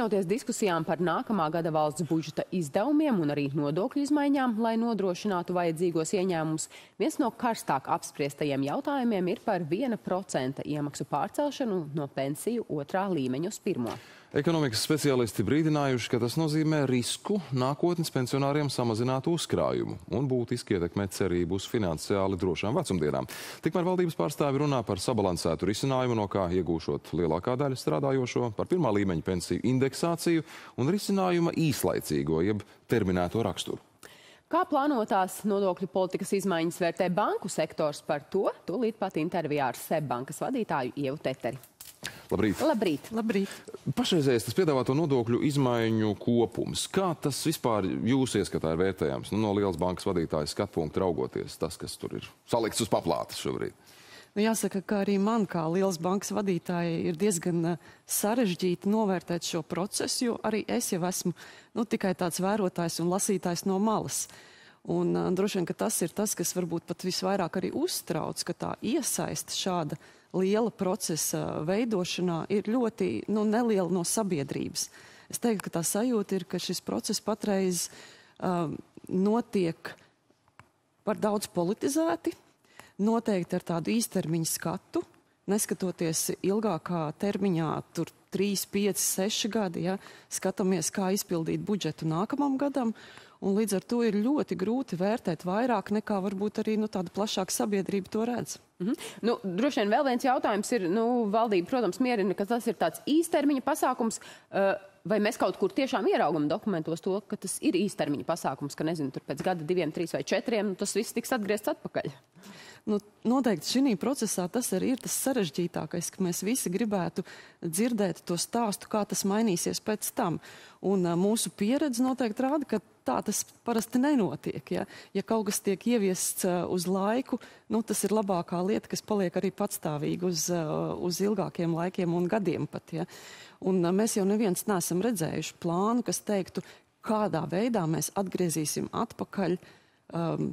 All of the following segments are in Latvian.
Turpinoties diskusijām par nākamā gada valsts budžeta izdevumiem un arī nodokļu izmaiņām, lai nodrošinātu vajadzīgos ieņēmumus, viens no karstāk apspriestajiem jautājumiem ir par 1% iemaksu pārcelšanu no pensiju otrā līmeņa uz pirmo. Ekonomikas speciālisti brīdinājuši, ka tas nozīmē risku nākotnes pensionāriem samazināt uzkrājumu un būtiski ietekmēt cerību uz finansiāli drošām vecumdienām. Tikmēr valdības pārstāvi runā par sabalansētu risinājumu, no kā iegūšot lielākā daļa strādājošo, par pirmā līmeņa pensiju indeksāciju un risinājuma īslaicīgo, jeb terminēto raksturu. Kā plānotās nodokļu politikas izmaiņas vērtē banku sektors par to, tūlīt pat intervijā ar SEB bankas vadītāju Ievu Teteri. Labrīt. Labrīt. Labrīt. Pašreizējais tas piedāvāto nodokļu izmaiņu kopums. Kā tas vispār jūs ieskatā ir vērtējams? Nu, no Lielas bankas vadītājas skatpunkta raugoties, tas, kas tur ir salikts uz paplātes šobrīd. Nu, jāsaka, ka arī man, kā Lielas bankas vadītājai, ir diezgan uh, sarežģīti novērtēt šo procesu, jo arī es jau esmu nu, tikai tāds vērotājs un lasītājs no malas. Un, uh, droši vien, tas ir tas, kas varbūt pat visvairāk arī uztrauc, ka tā iesaista šāda liela procesa veidošanā ir ļoti nu, neliela no sabiedrības. Es teiktu, ka tā sajūta ir, ka šis process patreiz um, notiek par daudz politizēti, noteikti ar tādu īstermiņu skatu, neskatoties ilgākā termiņā, tur 3, 5, 6 gadi, ja, skatāmies, kā izpildīt budžetu nākamam gadam. Un līdz ar to ir ļoti grūti vērtēt vairāk nekā varbūt arī nu, tāda plašāka sabiedrība to redz. Mm -hmm. nu, droši vien vēl viens jautājums ir, nu, valdība, protams, mierina, ka tas ir tāds īstermiņa pasākums. Uh, vai mēs kaut kur tiešām ieraugam dokumentos to, ka tas ir īstermiņa pasākums, ka nezinu, tur pēc gada, diviem, trīs vai četriem, nu, tas viss tiks atgriezts atpakaļ? Nu, noteikti šī procesā tas arī ir tas sarežģītākais, ka mēs visi gribētu dzirdēt to stāstu, kā tas mainīsies pēc tam. Un uh, mūsu pieredze noteikti rāda, ka tā tas parasti nenotiek. Ja, ja kaut kas tiek ieviests uh, uz laiku, nu, tas ir labākā lieta, kas paliek arī patstāvīgi uz, uh, uz ilgākiem laikiem un gadiem pat. Ja. Un uh, mēs jau neviens neesam redzējuši plānu, kas teiktu, kādā veidā mēs atgriezīsim atpakaļ um,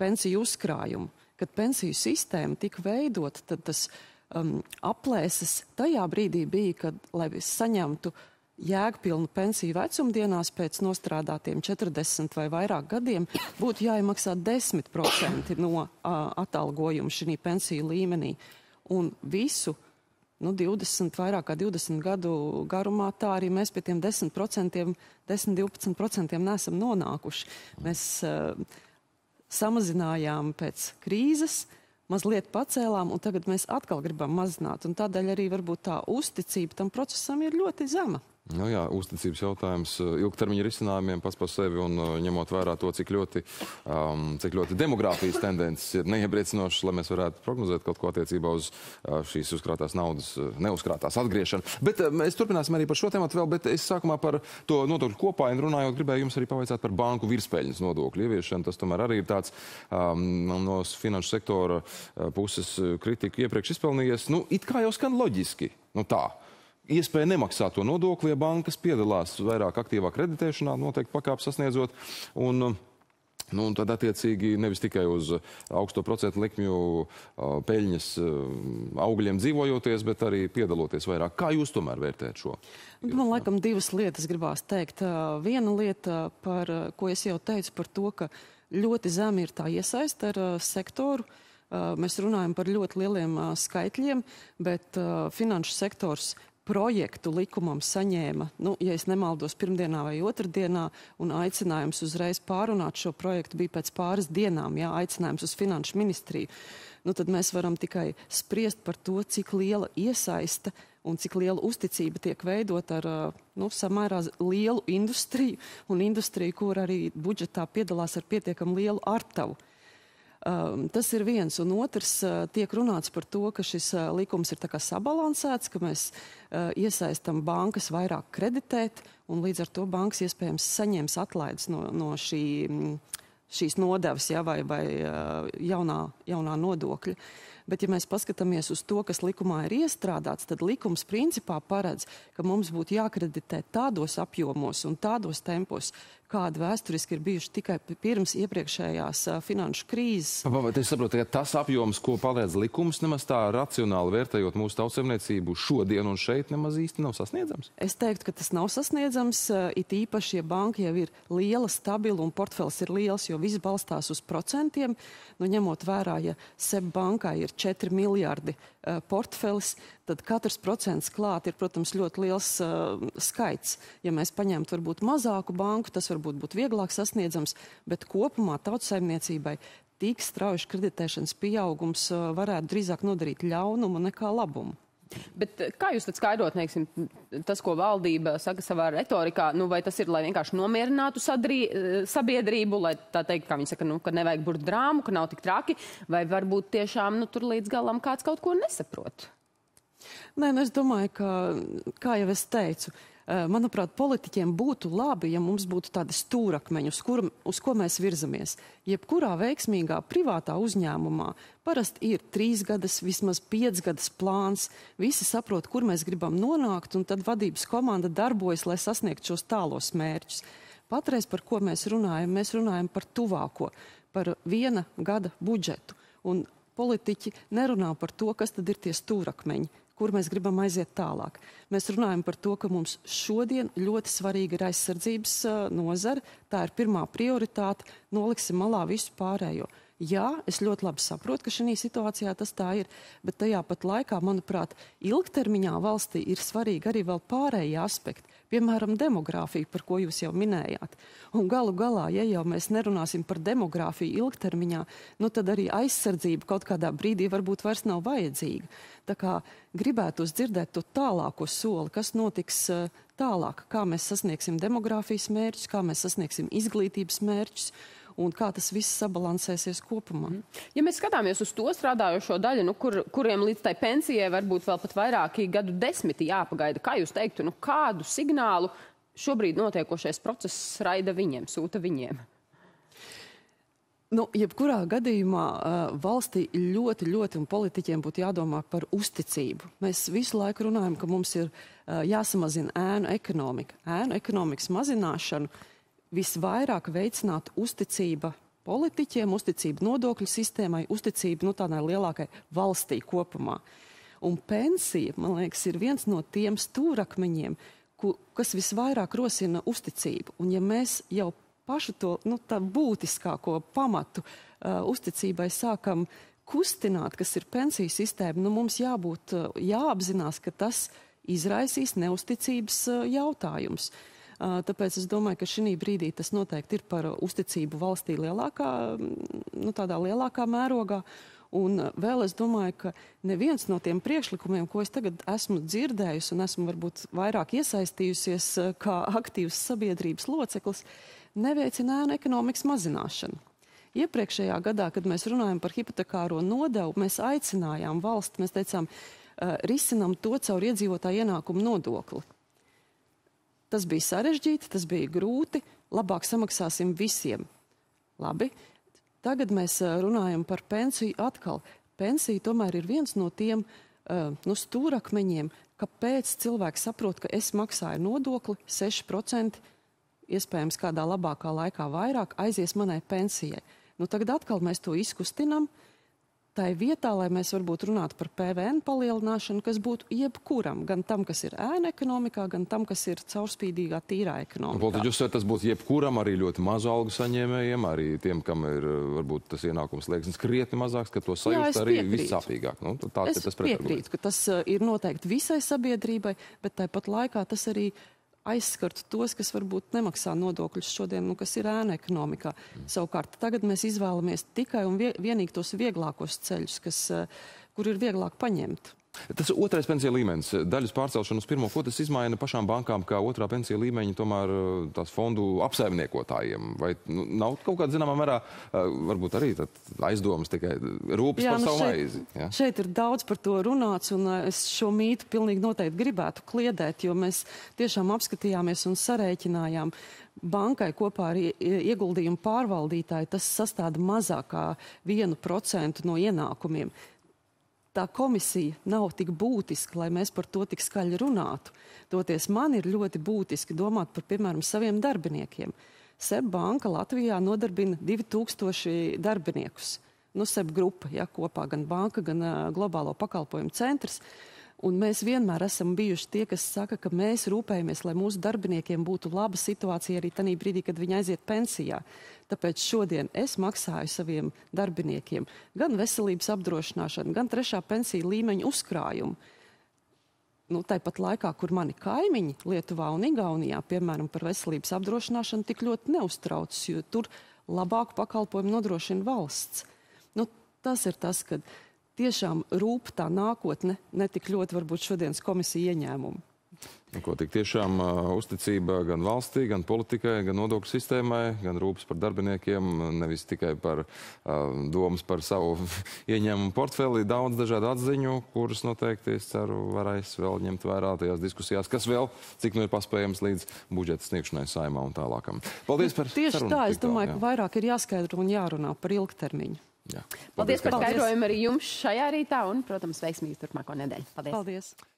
pensiju uzkrājumu. Kad pensiju sistēma tika veidota, tad tas um, aplēses tajā brīdī bija, kad, lai saņemtu jēgpilnu pensiju vecumdienās pēc nostrādātiem 40 vai vairāk gadiem būtu jāiemaksā 10% no uh, atalgojuma šī pensiju līmenī. Un visu nu, 20, vairāk kā 20 gadu garumā, tā arī mēs pie tiem 10%, 10-12% nesam nonākuši. Mēs uh, samazinājām pēc krīzes, mazliet pacēlām, un tagad mēs atkal gribam mazināt. Un tādēļ arī varbūt tā uzticība tam procesam ir ļoti zema. Nu jā, uzticības jautājums eh, ilgtermiņa risinājumiem pats par sevi un uh, ņemot vērā to, cik ļoti, um, cik ļoti demogrāfijas tendences ir neiepriecinošas, lai mēs varētu prognozēt kaut ko attiecībā uz uh, šīs uzkrātās naudas, neuzkrātās atgriešanu. Bet mēs turpināsim arī par šo tēmatu vēl, bet es sākumā par to nodokļu kopāju runājot, gribēju jums arī pavaicāt par banku virspēļņas nodokļu ieviešanu. Tas tomēr arī ir tāds um, no finanšu sektora puses kritika iepriekš izpelnījies. Nu, it kā jau skan loģiski. Nu tā iespēja nemaksāt to nodokli, ja bankas piedalās vairāk aktīvā kreditēšanā, noteikti pakāpes sasniedzot. Un, Nu, tad, attiecīgi, nevis tikai uz augsto procentu likmju peļņas augļiem dzīvojoties, bet arī piedaloties vairāk. Kā jūs tomēr vērtējat šo? Man laikam divas lietas gribās teikt. Viena lieta, par ko es jau teicu, par to, ka ļoti zemi ir tā iesaista ar sektoru. Mēs runājam par ļoti lieliem skaitļiem, bet finanšu sektors projektu likumam saņēma, nu, ja es nemaldos, pirmdienā vai otrdienā, un aicinājums uzreiz pārunāt šo projektu bija pēc pāris dienām, jā, aicinājums uz finanšu ministriju, nu, tad mēs varam tikai spriest par to, cik liela iesaista un cik liela uzticība tiek veidot ar nu, samērā lielu industriju, un industriju, kur arī budžetā piedalās ar pietiekam lielu artavu. Um, tas ir viens, un otrs uh, tiek runāts par to, ka šis uh, likums ir sabalansēts, ka mēs uh, iesaistam bankas vairāk kreditēt, un līdz ar to bankas iespējams saņems atlaides no, no šī, mm, šīs nodevas ja, vai, vai jaunā, jaunā nodokļa. Bet, ja mēs paskatāmies uz to, kas likumā ir iestrādāts, tad likums principā paredz, ka mums būtu jākreditē tādos apjomos un tādos tempos, kādi vēsturiski ir bijuši tikai pirms iepriekšējās uh, finanšu krīzes. Bet es saprotu, ka tas apjoms, ko paredz likums, nemaz tā racionāli vērtējot mūsu tautsemniecību šodien un šeit, nemaz īsti nav sasniedzams. Es teiktu, ka tas nav sasniedzams, it īpaši, ja banka jau ir liela, stabila un portfels ir liels, jo viss balstās uz procentiem. Nu, ņemot vērā, ja SEB bankai ir 4 miljardi uh, portfelis, tad katrs procents klāt ir, protams, ļoti liels uh, skaits. Ja mēs paņemtu varbūt mazāku banku, tas varbūt būtu vieglāk sasniedzams, bet kopumā tautsaimniecībai tik strauji kreditēšanas pieaugums uh, varētu drīzāk nodarīt ļaunumu nekā labumu. Bet kā jūs skaidrot, neiksim, tas, ko valdība saka savā retorikā, nu, vai tas ir, lai vienkārši nomierinātu sadrī, sabiedrību, lai tā teikt, kā viņi saka, nu, ka nevajag burt drāmu, ka nav tik traki, vai varbūt tiešām, nu, tur līdz galam kāds kaut ko nesaprot? Nē, nu es domāju, ka, kā jau es teicu, manuprāt, politiķiem būtu labi, ja mums būtu tādi stūrakmeņi, uz, kur, uz ko mēs virzamies. Jebkurā veiksmīgā privātā uzņēmumā parasti ir trīs gadas, vismaz piecas gadas plāns. Visi saprot, kur mēs gribam nonākt, un tad vadības komanda darbojas, lai sasniegtu šos tālos mērķus. Patreiz, par ko mēs runājam, mēs runājam par tuvāko, par viena gada budžetu. Un politiķi nerunā par to, kas tad ir tie stūrakmeņi, kur mēs gribam aiziet tālāk. Mēs runājam par to, ka mums šodien ļoti svarīga ir aizsardzības uh, nozara. Tā ir pirmā prioritāte. Noliksim malā visu pārējo. Jā, es ļoti labi saprotu, ka šī situācijā tas tā ir, bet tajā pat laikā, manuprāt, ilgtermiņā valstī ir svarīgi arī vēl pārējie aspekti, piemēram, demogrāfija, par ko jūs jau minējāt. Un galu galā, ja jau mēs nerunāsim par demogrāfiju ilgtermiņā, nu tad arī aizsardzība kaut kādā brīdī varbūt vairs nav vajadzīga. Tā kā gribētos dzirdēt to tālāko soli, kas notiks uh, tālāk, kā mēs sasniegsim demogrāfijas mērķus, kā mēs sasniegsim izglītības mērķus un kā tas viss sabalansēsies kopumā. Mhm. Ja mēs skatāmies uz to strādājošo daļu, nu, kur, kuriem līdz tai pensijai varbūt vēl pat vairāki gadu desmiti jāpagaida, kā jūs teiktu, nu, kādu signālu šobrīd notiekošais process raida viņiem, sūta viņiem? Nu, jebkurā gadījumā uh, valstī ļoti, ļoti un politiķiem būtu jādomā par uzticību. Mēs visu laiku runājam, ka mums ir uh, jāsamazina ēnu ekonomika. Ēnu ekonomikas mazināšanu uh, visvairāk veicinātu uzticība politiķiem, uzticība nodokļu sistēmai, uzticība nu, tādai lielākai valstī kopumā. Un pensija, man liekas, ir viens no tiem stūrakmeņiem, ku, kas visvairāk rosina uzticību. Un ja mēs jau pašu to nu, būtiskāko pamatu uh, uzticībai sākam kustināt, kas ir pensiju sistēma, nu, mums jābūt, uh, jāapzinās, ka tas izraisīs neusticības uh, jautājums. Uh, Tāpēc es domāju, ka šī brīdī tas noteikti ir par uzticību valstī lielākā, nu, tādā lielākā mērogā. Un vēl es domāju, ka neviens no tiem priekšlikumiem, ko es tagad esmu dzirdējusi un esmu varbūt vairāk iesaistījusies kā aktīvs sabiedrības loceklis, neveicina ēnu ekonomikas mazināšanu. Iepriekšējā gadā, kad mēs runājam par hipotekāro nodevu, mēs aicinājām valsts, mēs teicām, risinam to caur iedzīvotāju ienākumu nodokli. Tas bija sarežģīti, tas bija grūti, labāk samaksāsim visiem. Labi, tagad mēs runājam par pensiju atkal. Pensija tomēr ir viens no tiem nu, stūrakmeņiem, kāpēc cilvēks saprot, ka es maksāju nodokli 6%, iespējams kādā labākā laikā vairāk, aizies manai pensijai. Nu, tagad atkal mēs to izkustinām, uh, tai vietā, lai mēs varbūt runātu par PVN palielināšanu, kas būtu jebkuram, gan tam, kas ir ēna ekonomikā, gan tam, kas ir caurspīdīgā tīrā ekonomikā. Volti, jūs tas būtu jebkuram, arī ļoti mazu algu saņēmējiem, arī tiem, kam ir varbūt tas ienākums liekas krietni mazāks, ka to sajust Jā, arī vissāpīgāk. Nu, tāds es ir tas piekrītu, ka tas uh, ir noteikti visai sabiedrībai, bet tāpat laikā tas arī aizskartu tos, kas varbūt nemaksā nodokļus šodien, nu, kas ir ēna ekonomikā. Mm. Savukārt tagad mēs izvēlamies tikai un vie, vienīgi tos vieglākos ceļus, kas, uh, kur ir vieglāk paņemt. Tas otrais pensiju līmenis, daļas pārcelšana uz pirmo, ko tas izmaina pašām bankām, kā otrā pensiju līmeņa, tomēr eh, tās fondu apsaimniekotājiem? Vai nu, nav kaut kādā zināmā mērā, eh, varbūt arī aizdomas tikai rūpes Jā, par nu savu šeit, maizi? Ja? Šeit ir daudz par to runāts, un eh, es šo mītu pilnīgi noteikti gribētu kliedēt, jo mēs tiešām apskatījāmies un sarēķinājām bankai kopā ar ieguldījumu pārvaldītāju tas sastāda mazākā vienu procentu no ienākumiem tā komisija nav tik būtiska, lai mēs par to tik skaļi runātu. Toties man ir ļoti būtiski domāt par, piemēram, saviem darbiniekiem. SEB banka Latvijā nodarbina 2000 darbiniekus. Nu, SEB grupa, ja, kopā gan banka, gan uh, globālo pakalpojumu centrs. Un mēs vienmēr esam bijuši tie, kas saka, ka mēs rūpējamies, lai mūsu darbiniekiem būtu laba situācija arī tajā brīdī, kad viņi aiziet pensijā. Tāpēc šodien es maksāju saviem darbiniekiem gan veselības apdrošināšanu, gan trešā pensiju līmeņa uzkrājumu nu, tāpat laikā, kur mani kaimiņi Lietuvā un Igaunijā, piemēram, par veselības apdrošināšanu tik ļoti neuztraucas, jo tur labāku pakalpojumu nodrošina valsts. Nu, tas ir tas, ka tiešām rūp tā nākotne, ne tik ļoti varbūt šodienas komisija ieņēmumu. Nu, ko tik tiešām uh, uzticība gan valstī, gan politikai, gan nodokļu sistēmai, gan rūpes par darbiniekiem, nevis tikai par uh, domas par savu ieņēmumu portfeli. Daudz dažādu atziņu, kuras noteikti, es ceru, varēs vēl ņemt vērā tajās diskusijās, kas vēl, cik nu ir paspējams līdz budžeta sniegšanai saimā un tālākam. Paldies par Tieši sarunu, tā, es domāju, ka vairāk ir jāskaidro un jārunā par ilgtermiņu. Jā. Paldies par Paldies. skaidrojumu arī jums šajā rītā un, protams, veiksmīgi turpmāko nedēļu. Paldies! Paldies!